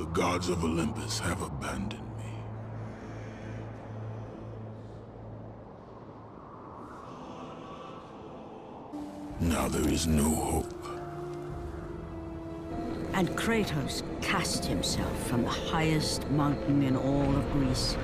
The gods of Olympus have abandoned me. Now there is no hope. And Kratos cast himself from the highest mountain in all of Greece